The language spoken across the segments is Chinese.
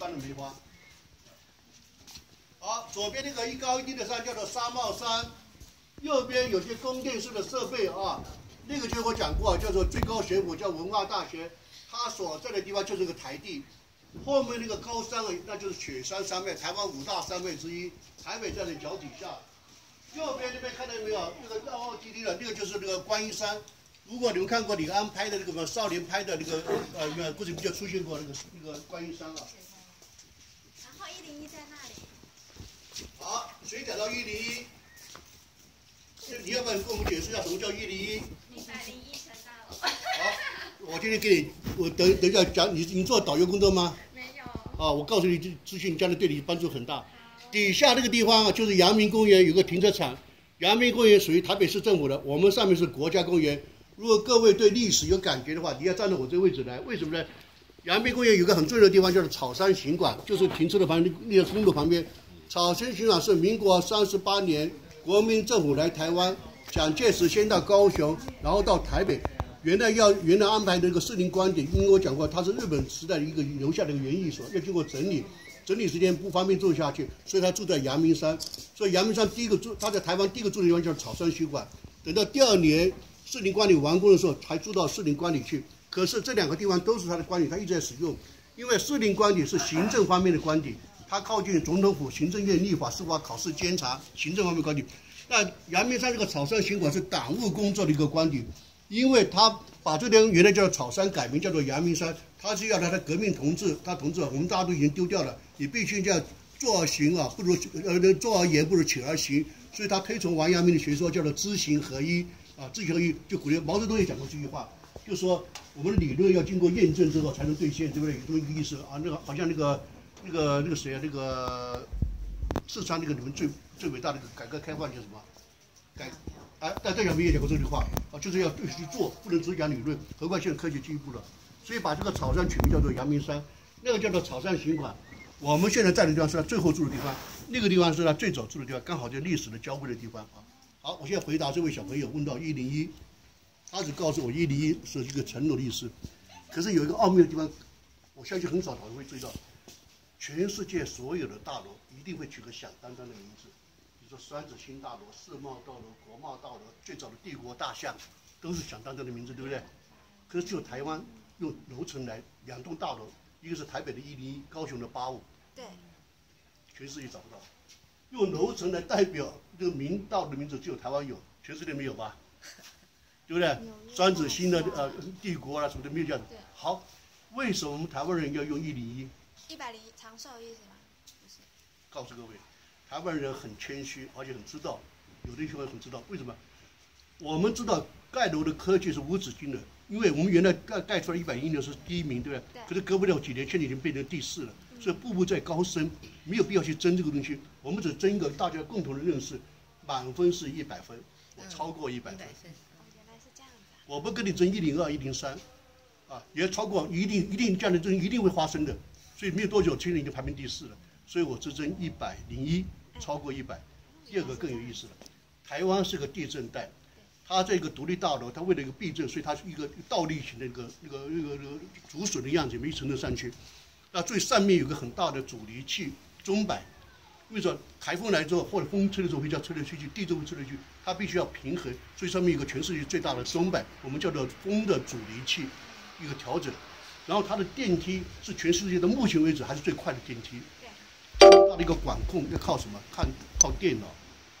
般的梅花。好，左边那个一高一低的山叫做沙帽山，右边有些供电式的设备啊，那个就我讲过，叫做最高学府叫文化大学，它所在的地方就是个台地。后面那个高山啊，那就是雪山山脉，台湾五大山脉之一，台北在你脚底下。右边那边看到没有？那个高高低低的，那个就是那个观音山。如果你们看过李安拍的那个什么少年拍的那个呃，故事就出现过那个那个观音山了。然后一零一在那里。好，谁讲到一零一？你要不要跟我们解释一下什么叫一零一？一百零一层大楼。好，我今天给你，我等等一下讲，你你做导游工作吗？没有。啊，我告诉你这资讯，将来对你帮助很大。底下这个地方啊，就是阳明公园有个停车场。阳明公园属于台北市政府的，我们上面是国家公园。如果各位对历史有感觉的话，你要站到我这个位置来。为什么呢？阳明公园有个很重要的地方，就是草山行馆，就是停车的旁边，那个公路旁边。草山巡馆是民国三十八年国民政府来台湾，蒋介石先到高雄，然后到台北。原来要原来安排的那个士林官邸，因为我讲过，它是日本时代的一个留下的一个园艺所，要经过整理，整理时间不方便住下去，所以他住在阳明山。所以阳明山第一个住，他在台湾第一个住的地方叫草山行馆。等到第二年。士林官邸完工的时候，才住到士林官邸去。可是这两个地方都是他的官邸，他一直在使用。因为士林官邸是行政方面的官邸，它靠近总统府、行政院、立法、司法、考试、监察，行政方面管理。那阳明山这个草山行馆是党务工作的一个官邸，因为他把这边原来叫草山改名叫做阳明山，他是要他的革命同志，他同志，我们大家都已经丢掉了，你必须叫做而行啊，不如呃做而言不如起而行，所以他推崇王阳明的学说，叫做知行合一。啊，知行合一就鼓励毛泽东也讲过这句话，就说我们的理论要经过验证之后才能兑现，对不对？有这么一个意思啊。那个好像那个那个那个谁啊，那个四川那个你们最最伟大的改革开放叫什么？改哎，但邓小平也讲过这句话啊，就是要对去做，不能只讲理论。何况现在科学进步了，所以把这个草山取名叫做阳明山，那个叫做草山行馆。我们现在在的地方是他最后住的地方，那个地方是他最早住的地方，刚好在历史的交汇的地方啊。好，我现在回答这位小朋友问到一零一，他只告诉我一零一是一个城楼的意思，可是有一个奥秘的地方，我相信很少人会注意到，全世界所有的大楼一定会取个响当当的名字，比如说双子星大楼、世贸大楼、国贸大楼，最早的帝国大厦都是响当当的名字，对不对？可是只有台湾用楼层来两栋大楼，一个是台北的一零一，高雄的八五，对，全世界找不到。用楼层来代表这个名道的名字，只有台湾有，全世界没有吧？对不对？双子星的呃帝国啊什么的没有这样。好，为什么我们台湾人要用一零一？一百零一长寿意思吗？不是。告诉各位，台湾人很谦虚，而且很知道，有的地方很知道为什么？我们知道盖楼的科技是无止境的，因为我们原来盖盖出来一百一年是第一名，对不对？对。可是隔不了几年，现在已经变成第四了。所以步步在高升，没有必要去争这个东西。我们只争一个大家共同的认识，满分是一百分，我超过一百分。原来是这样子。我不跟你争一零二、一零三，啊，也超过一定一定这样的争一定会发生的。所以没有多久，青年已经排名第四了。所以我只争一百零一，超过一百。第二个更有意思了，台湾是个地震带，它这个独立大楼，它为了一个避震，所以它是一个倒立型的一个那个那个那个竹笋的样子，没层层上去。那最上面有个很大的阻尼器钟摆，为什么台风来之后或者风吹的时候会叫吹来吹去，地震会吹来吹去，它必须要平衡，所以上面有个全世界最大的钟摆，我们叫做风的阻尼器，一个调整。然后它的电梯是全世界的目前为止还是最快的电梯。最大的一个管控要靠什么？看靠电脑，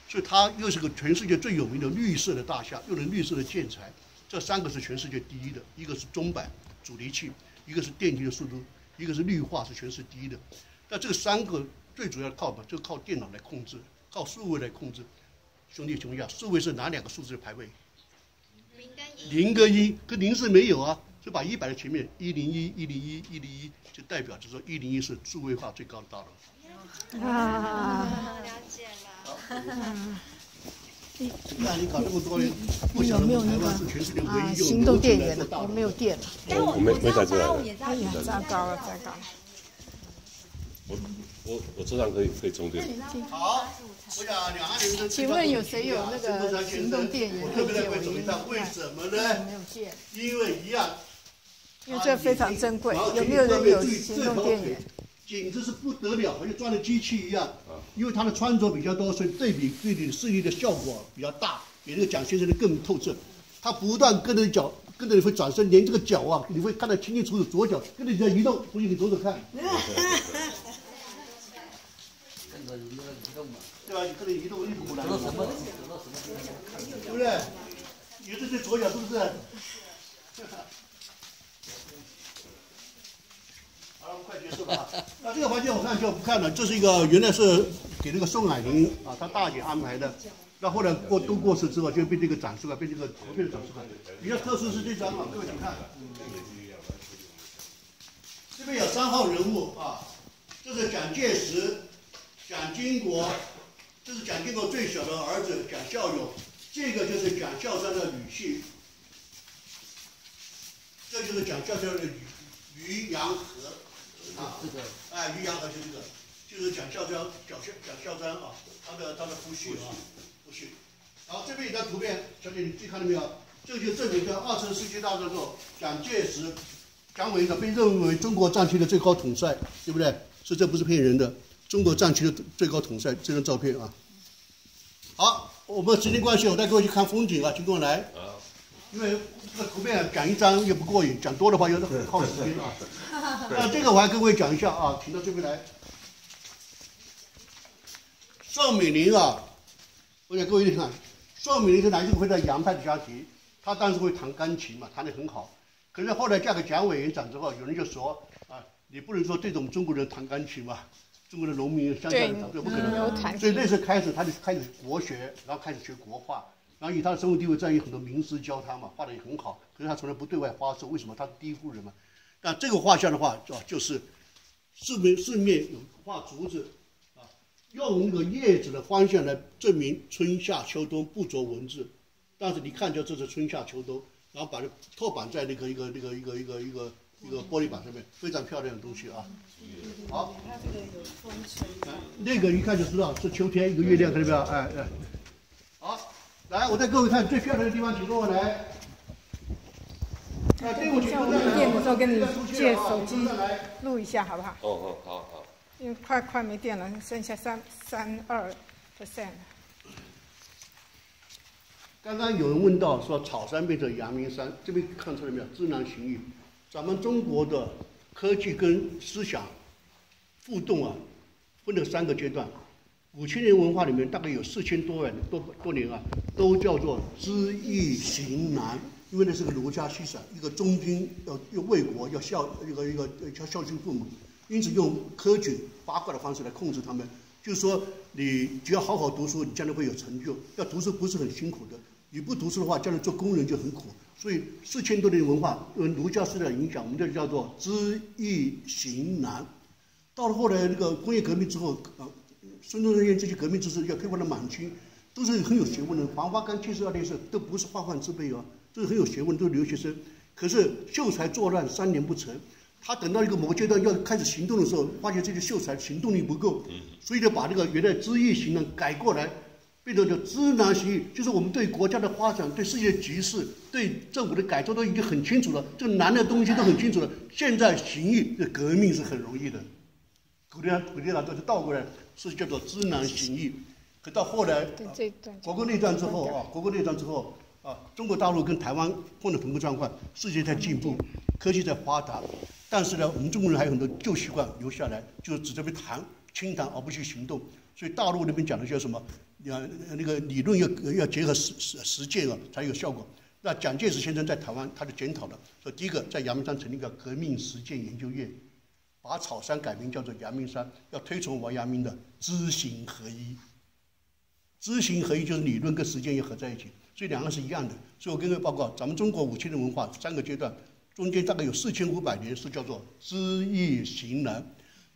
所以它又是个全世界最有名的绿色的大厦，用的绿色的建材。这三个是全世界第一的，一个是钟摆阻尼器，一个是电梯的速度。一个是绿化是全市第一的，那这三个最主要靠什么？就靠电脑来控制，靠数位来控制。兄弟兄弟啊，数位是哪两个数字的排位？零跟一。零跟一，跟零是没有啊，就把一摆在前面，一零一，一零一，一零一，就代表就是说一零一是数位化最高的大楼。啊，了解了。那你搞这么多年，不晓得台湾是全世界唯一行动电源的，我没有电了。我没没在这。糟糕了，糟糕了。我我我车上可以可以充电。好，我想两岸人请问有谁有那个行动电源可以借我一下？为什么呢？没有借。因为一样。因为这非常珍贵，有没有人有行动电源？简直是不得了，好像装了机器一样。因为他的穿着比较多，所以对比对你的视力的效果比较大，比那个蒋先生的更透彻。他不断跟着脚，跟着你会转身，连这个脚啊，你会看得清清楚楚，左脚跟着你在移动，不信你走走看。跟着移动移动嘛，对吧？你跟着移动，你怎么来？走到什么？走到什么？对不对？你这是左脚，是不是？快结束吧。那这个环节我看就不看了，这是一个原来是给那个宋霭龄啊，她大姐安排的。那后来过都过世之后，就被这个展示了，被这个图片展示了。比较特殊是这张啊，各位请看，这边有三号人物啊，这是蒋介石、蒋经国，这是蒋经国最小的儿子蒋孝勇，这个就是蒋孝山的女婿，这就是蒋孝山的余余杨和啊，这个哎于洋和就这个，就是蒋孝庄、蒋孝蒋孝庄啊，他的他的夫婿啊。好，这边一张图片，小姐你自己看到没有？这就证明在二次世界大战之后，蒋介石、蒋委员长被认为中国战区的最高统帅，对不对？所以这不是骗人的，中国战区的最高统帅这张照片啊。好，我们时间关系，我带各位去看风景啊，请跟我来。啊。因为这个图片讲一张又不过瘾，讲多的话有点很耗时间啊。那这个我还跟各位讲一下啊，请到这边来。宋美龄啊。我想各位看，宋美龄是来自会在洋派的家庭，她当时会弹钢琴嘛，弹得很好。可是后来嫁给蒋委员长之后，有人就说啊，你不能说对着我们中国人弹钢琴嘛，中国的农民乡下人弹不可能。所以那时候开始，他就开始国学，然后开始学国画，然后以他的社会地位，在于很多名师教他嘛，画的也很好。可是他从来不对外发售，为什么？他是第一夫人嘛。那这个画像的话，就就是四面四面有画竹子啊。用那个叶子的方向来证明春夏秋冬不着文字，但是你看就这是春夏秋冬，然后把它拓板在那个一个那个一个一个一个一个玻璃板上面，非常漂亮的东西啊。好，你看这个有风吹。那个一看就知道是秋天，一个月亮，看到没有？哎哎。好，来，我带各位看最漂亮的地方，请跟我来。啊，对不起，我们电的时候跟你借手机录一下，好不好？哦哦，好好。因为快快没电了，剩下三三二 percent。刚刚有人问到说草山变成阳明山，这边看出来没有？知难行易。咱们中国的科技跟思想互动啊，分了三个阶段。五千年文化里面大概有四千多万多多年啊，都叫做知易行难，因为那是个儒家思想，一个忠君要要为国要孝一个一个要孝敬父母。因此，用科举八卦的方式来控制他们，就是说，你只要好好读书，你将来会有成就。要读书不是很辛苦的，你不读书的话，将来做工人就很苦。所以，四千多年文化，因为儒家思想影响，我们这叫做知易行难。到了后来那个工业革命之后，呃，孙中山这些革命志士要推翻了满清，都是很有学问的。黄花岗七十二烈士都不是泛泛之辈哦，都是很有学问，都是留学生。可是秀才作乱三年不成。他等到一个某个阶段要开始行动的时候，发现这些秀才行动力不够，所以就把这个原来知易行难改过来，变成叫知难行易。就是我们对国家的发展、对世界局势、对政府的改造都已经很清楚了，这难的东西都很清楚了。现在行易的革命是很容易的，古代古代都是倒过来，是叫做知难行易。可到后来，国共内战之后啊，国共内战之后啊，中国大陆跟台湾混得同个状况，世界在进步，科技在发达。但是呢，我们中国人还有很多旧习惯留下来，就是只这边谈、轻谈而不去行动。所以大陆那边讲的叫什么？要那个理论要要结合实实实践啊，才有效果。那蒋介石先生在台湾，他就检讨了，说第一个在阳明山成立一个革命实践研究院，把草山改名叫做阳明山，要推崇王阳明的知行合一。知行合一就是理论跟实践要合在一起，所以两个是一样的。所以我跟各位报告，咱们中国五千年文化三个阶段。中间大概有四千五百年是叫做知易行难，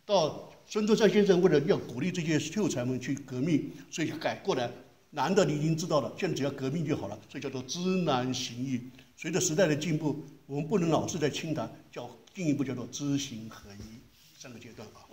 到孙中山先生为了要鼓励这些秀才们去革命，所以改过来，难的你已经知道了，现在只要革命就好了，所以叫做知难行易。随着时代的进步，我们不能老是在清谈，叫进一步叫做知行合一三个阶段啊。